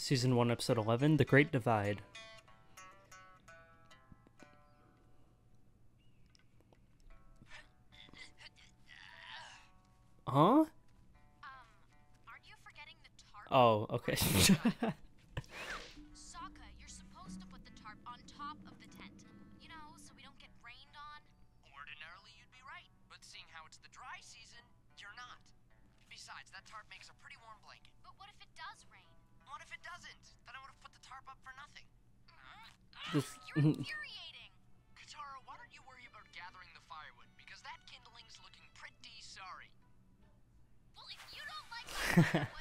Season 1, Episode 11 The Great Divide. Huh? Um, aren't you forgetting the tarp? Oh, okay. for nothing. This- ah, You're infuriating. Katara, why don't you worry about gathering the firewood? Because that kindling's looking pretty sorry. Well, if you don't like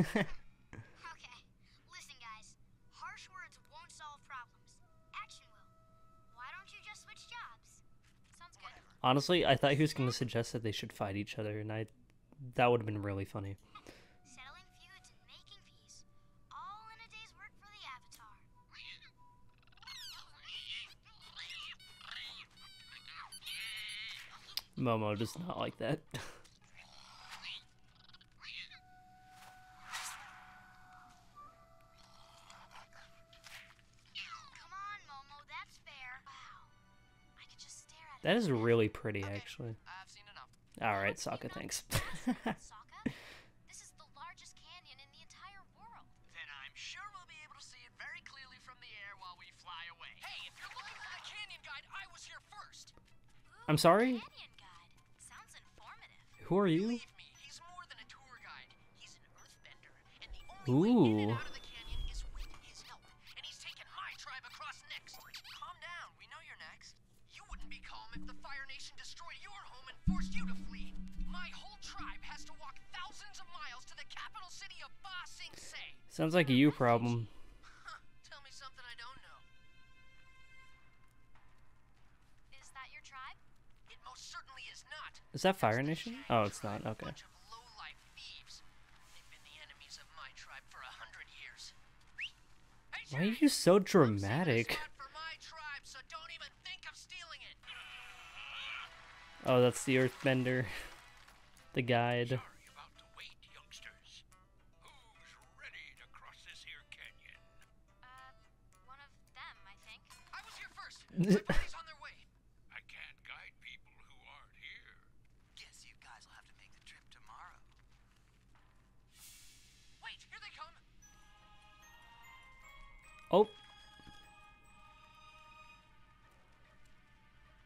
Okay, listen, guys. Harsh words won't solve problems. Action will. Why don't you just switch jobs? Sounds good. Honestly, I thought he was going to suggest that they should fight each other, and I that would have been really funny. Settling feuds and making peace. All in a day's work for the Avatar. Momo does not like that. looking for my canyon guide, I was here first. I'm sorry? Canyon guide. Sounds informative. Who are you? Believe me, he's Sounds like a you problem. Tell me something I don't know. Is that your tribe? It most certainly is not. Is that Fire Nation? Oh, it's not. Okay. Bunch of low-life thieves. They've been the enemies of my tribe for a hundred years. Hey, Why are you so I'm saving this dramatic? lot for my tribe, so don't even think of stealing it. Oh, that's the Earthbender. The guide. First. On their way. I can't guide people who aren't here. Guess you guys will have to make the trip tomorrow. Wait, here they come. Oh.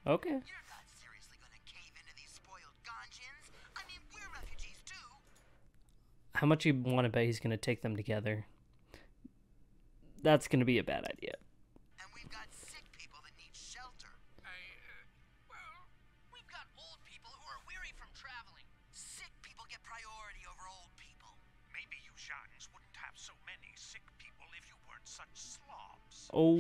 Okay. You're not seriously gonna cave into these spoiled Ganjins? I mean, we're refugees too. How much you want to bet he's going to take them together? That's going to be a bad idea. Oh.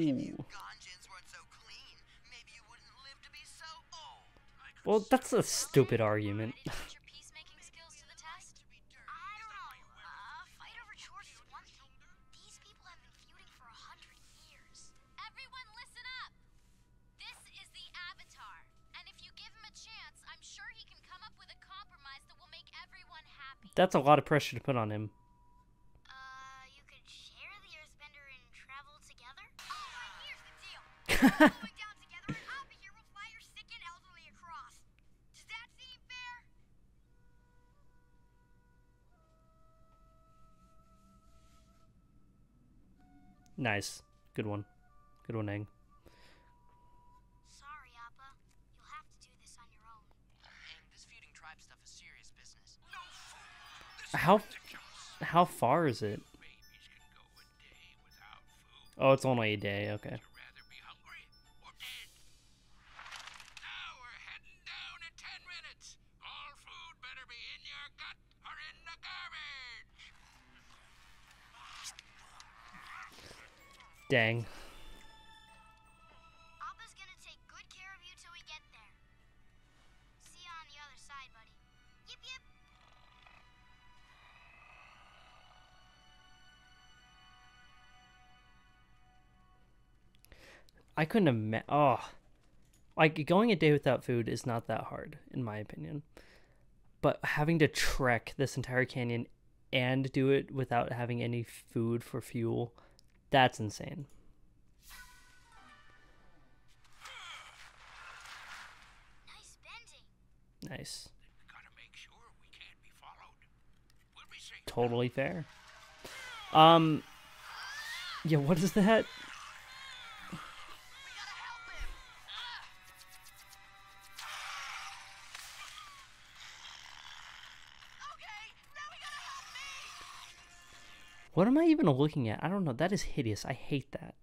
compromise that will make everyone happy. That's a lot of pressure to put on him. Nice. Good one. Good one, Aang. Sorry, Appa. You'll have to do this on your own. And this feuding tribe stuff is serious business. No food. This How- is ridiculous. How far is it? Babies can go a day without food. Oh, it's only a day. Okay. Dang. Side, yip, yip. I couldn't have met. Oh, like going a day without food is not that hard, in my opinion. But having to trek this entire canyon and do it without having any food for fuel that's insane. Nice bending. Nice. Gotta make sure we can't be followed. We'll be. Totally fair. Um. Yeah, what is that? What am I even looking at? I don't know. That is hideous. I hate that.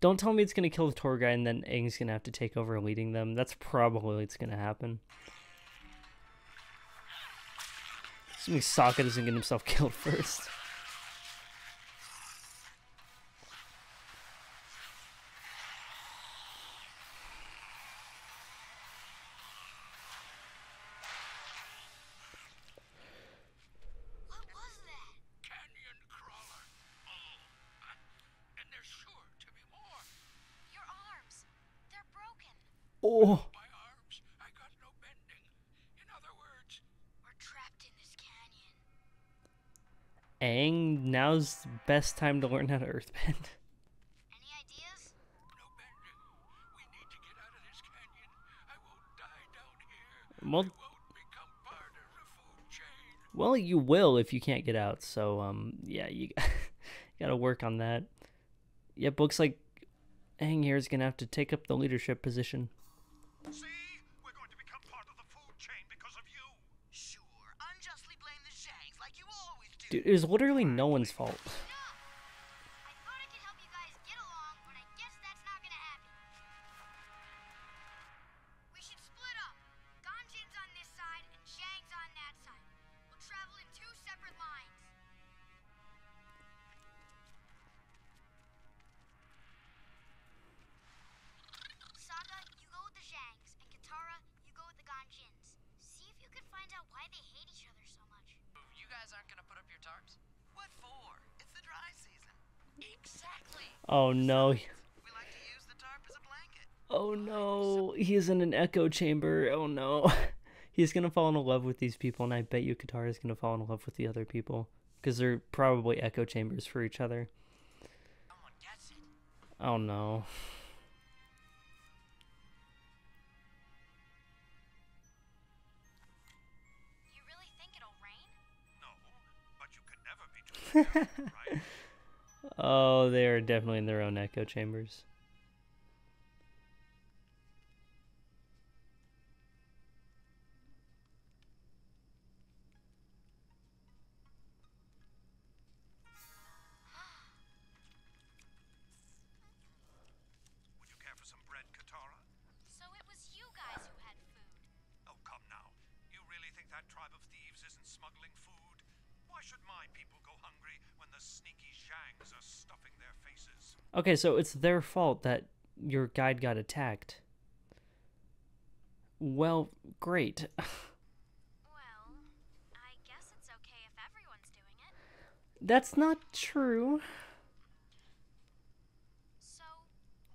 Don't tell me it's gonna kill the tour guide and then Aang's gonna have to take over leading them. That's probably what's gonna happen. Assuming Sokka doesn't get himself killed first. Canyon. Aang, now's the best time to learn how to earthbend. Any ideas? no bending. We need to get out of this canyon. I won't die down here. Well, I won't become part of the food chain. well, you will if you can't get out. So, um, yeah, you, you gotta work on that. Yep, looks like Aang here is gonna have to take up the leadership position. See? We're going to become part of the food chain because of you. Sure, unjustly blame the Zhangs like you always do. Dude, it was literally no one's fault. Oh, a blanket. Oh no. He's in an echo chamber. Oh no. He's gonna fall in love with these people, and I bet you Katara is gonna fall in love with the other people. Because they're probably echo chambers for each other. Someone gets it. Oh no. You really think it'll rain? No, but you can never be too careful, right? Oh, they are definitely in their own echo chambers. Would you care for some bread, Katara? So it was you guys who had food. Oh, come now. You really think that tribe of thieves isn't smuggling food? Okay, so it's their fault that your guide got attacked. Well, great. Well, I guess it's okay if everyone's doing it. That's not true. So,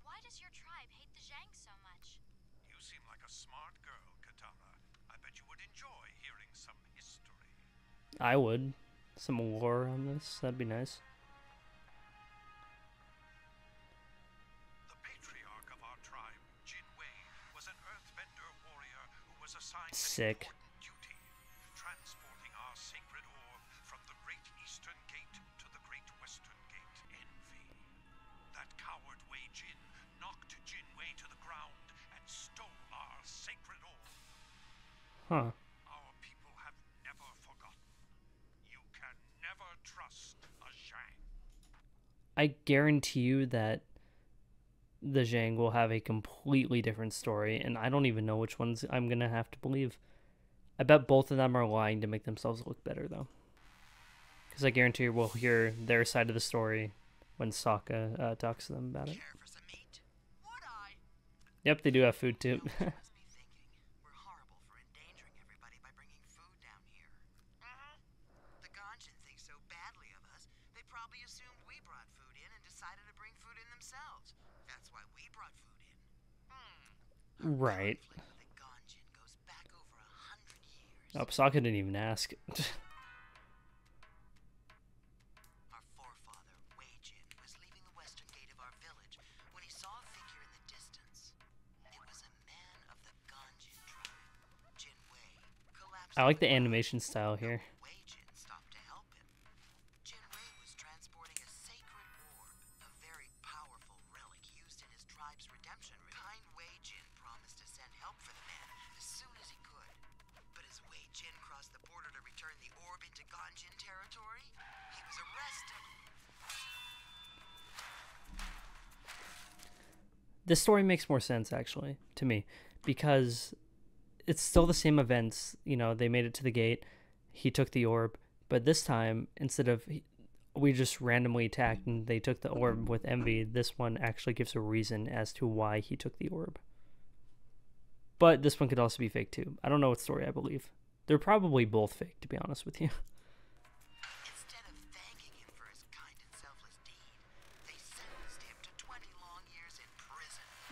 why does your tribe hate the Zhang so much? You seem like a smart girl, Katara. I bet you would enjoy hearing some history. I would. Some lore on this. That'd be nice. The patriarch of our tribe, Jin Wei, was an earthbender warrior who was assigned Sick. duty, transporting our sacred orb from the Great Eastern Gate to the Great Western Gate. Envy. That coward Wei Jin knocked Jin to the ground and stole our sacred orb. Huh. I guarantee you that the Zhang will have a completely different story, and I don't even know which ones I'm gonna have to believe. I bet both of them are lying to make themselves look better, though. Because I guarantee you we'll hear their side of the story when Sokka uh, talks to them about it. Care for some meat? Would I? Yep, they do have food too. Has me thinking we're horrible for endangering everybody by bringing food down here. Uh-huh. The Ganjin think so badly of us, They probably assumed we brought food in and decided to bring food in themselves. That's why we brought food in. Right. Conflict with the Ganjin goes back over a hundred years. Oh, Sokka didn't even ask. Our forefather, Wei Jin, was leaving the western gate of our village when he saw a figure in the distance. It was a man of the Ganjin tribe, Jin Wei. Collapsed I like the animation style here. This story makes more sense actually to me because it's still the same events. You know, they made it to the gate. He took the orb, but this time instead of we just randomly attacked and they took the orb with envy, this one actually gives a reason as to why he took the orb. But this one could also be fake too. I don't know what story I believe. They're probably both fake, to be honest with you.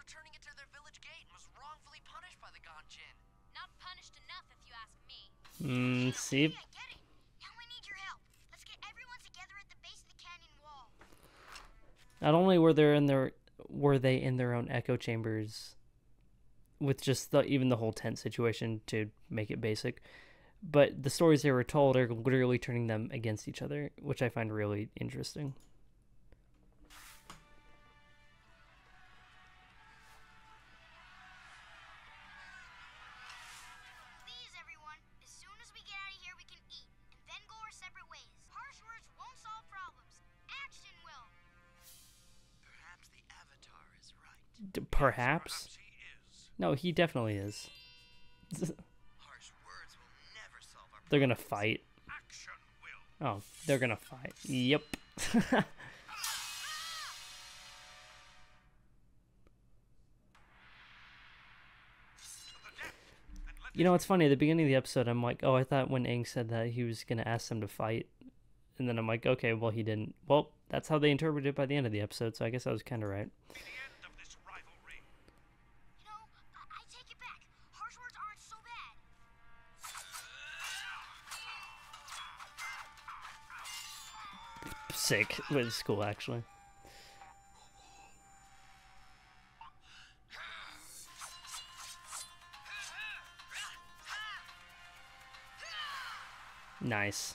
returning it to their village gate and was wrongfully punished by the Ganjin. Not punished enough, if you ask me. Mm, see, Okay, I get it. Now we need your help. Let's get everyone together at the base of the canyon wall. not only were there in their were they in their own echo chambers with just the even the whole tent situation to make it basic but the stories they were told are literally turning them against each other which i find really interesting D- perhaps Perhaps he no he definitely is Harsh words will never solve our they're gonna fight oh they're gonna fight yep To the death. And let You know, it's funny. At the beginning of the episode, I'm like, oh, I thought when Aang said that he was going to ask them to fight. And then I'm like, okay, well, he didn't. Well, that's how they interpreted it by the end of the episode, so I guess I was kind of right. Sick with school, actually. Nice.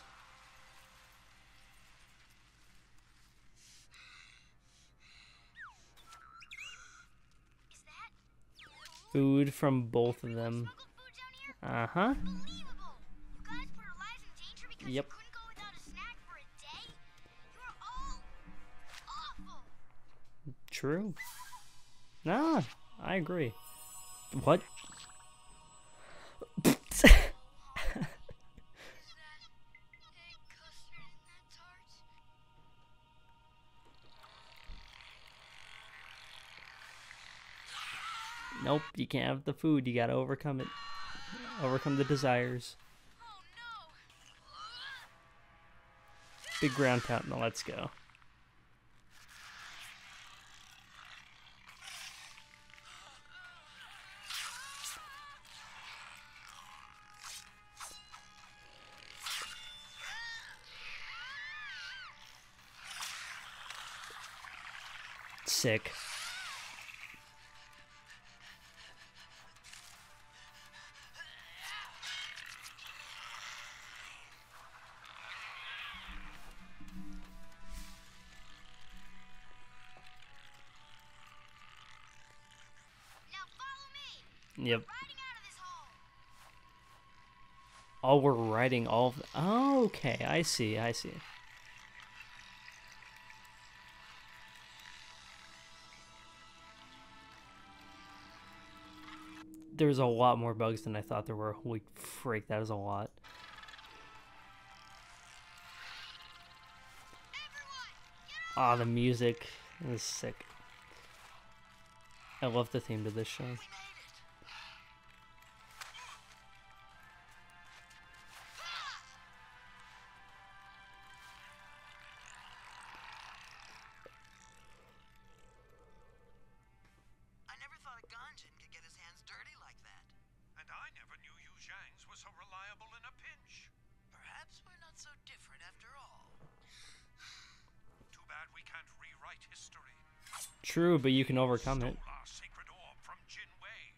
Food from both of them. Uh-huh. smuggled food True. Nah, I agree. What? Nope, you can't have the food. You gotta overcome it. Overcome the desires. Big ground pound. Now let's go. Sick. Yep. Riding! Oh, we're writing all. Oh, okay. I see. I see. There's a lot more bugs than I thought there were. Holy freak, that is a lot. Ah, the music is sick. I love the theme to this show. Perhaps we're not so different after all. Too bad we can't rewrite history. True, but you can overcome it. Stole our sacred orb from Jin Wei.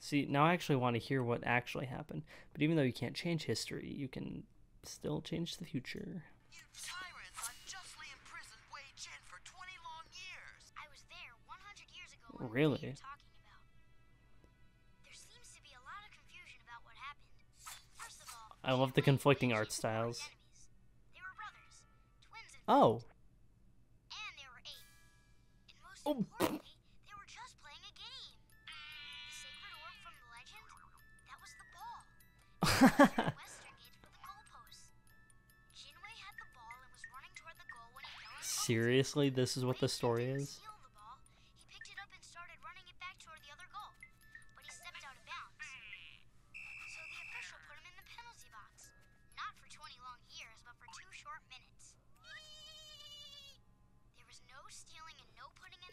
See, now I actually want to hear what actually happened. But even though you can't change history, you can still change the future. You I love the conflicting art styles. enemies. They were brothers, twins in Oh, and they were eight. And most Oh. Seriously, this is what the story game.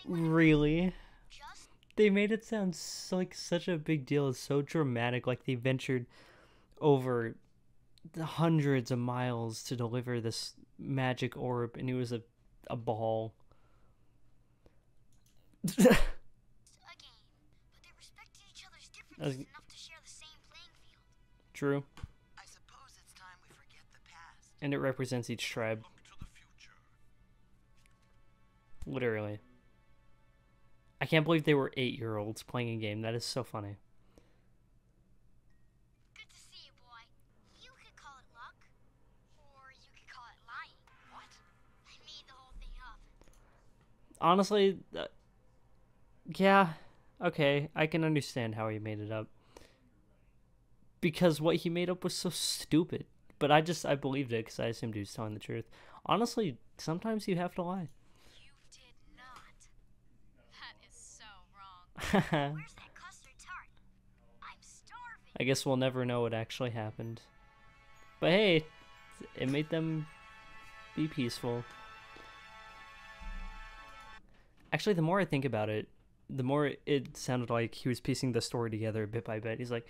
Really? They made it sound s- like such a big deal. It's so dramatic. Like they ventured over the hundreds of miles to deliver this magic orb, and it was a, a ball. True. And it represents each tribe, literally. I can't believe they were eight year olds playing a game. That is so funny. Good to see you, boy. You could call it luck, or you could call it lying. What? I made the whole thing up. honestly, uh, yeah, okay, I can understand how he made it up. Because what he made up was so stupid. But I just, I believed it because I assumed he was telling the truth. Honestly, sometimes you have to lie. You did not. That is so wrong. I Where's that custard tart? I'm starving. guess we'll never know what actually happened. But hey, it made them be peaceful. Actually, the more I think about it, the more it sounded like he was piecing the story together bit by bit. He's like,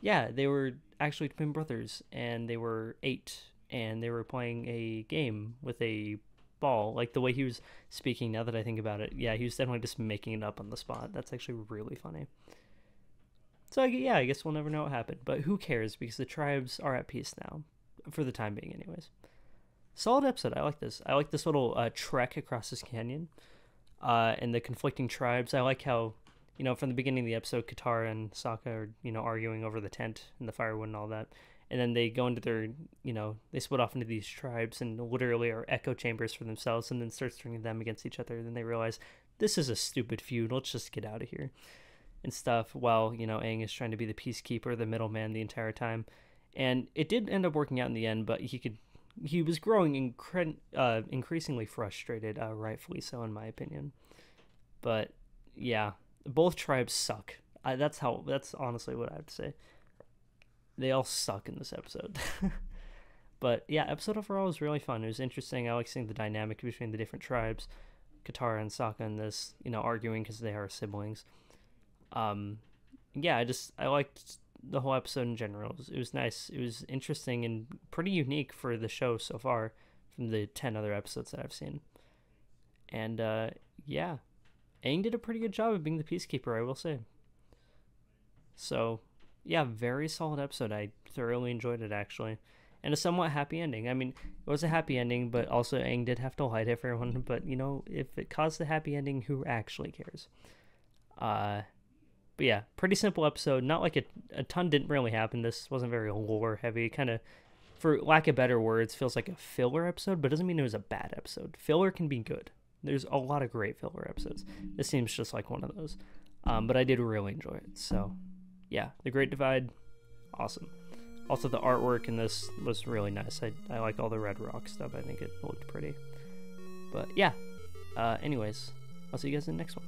yeah, they were actually twin brothers, and they were eight, and they were playing a game with a ball. Like the way he was speaking, now that I think about it, yeah, he was definitely just making it up on the spot. That's actually really funny. So yeah, I guess we'll never know what happened, but who cares because the tribes are at peace now, for the time being, anyways. Solid episode. I like this. I like this little uh, trek across this canyon, uh, and the conflicting tribes. I like how, you know, from the beginning of the episode, Katara and Sokka are you know arguing over the tent and the firewood and all that, and then they go into their you know they split off into these tribes and literally are echo chambers for themselves, and then start turning them against each other. Then they realize this is a stupid feud. Let's just get out of here and stuff while you know Aang is trying to be the peacekeeper, the middleman the entire time, and it did end up working out in the end. But he could, he was growing incre- uh, increasingly frustrated, uh, rightfully so in my opinion. But yeah, both tribes suck. I, that's how. That's honestly what I have to say. They all suck in this episode. but yeah, episode overall was really fun. It was interesting. I like seeing the dynamic between the different tribes, Katara and Sokka, in this, you know, arguing because they are siblings um yeah i just i liked the whole episode in general it was, it was nice it was interesting and pretty unique for the show so far from the 10 other episodes that i've seen and uh yeah Aang did a pretty good job of being the peacekeeper i will say so yeah very solid episode i thoroughly enjoyed it actually and a somewhat happy ending i mean it was a happy ending but also Aang did have to to everyone but you know if it caused a happy ending who actually cares uh but yeah, pretty simple episode. Not like a, a ton didn't really happen. This wasn't very lore heavy. Kind of, for lack of better words, feels like a filler episode, but doesn't mean it was a bad episode. Filler can be good. There's a lot of great filler episodes. This seems just like one of those. Um, but I did really enjoy it. So, yeah, the Great Divide, awesome. Also, the artwork in this was really nice. I, I like all the red rock stuff. I think it looked pretty. But yeah. Uh, anyways, I'll see you guys in the next one.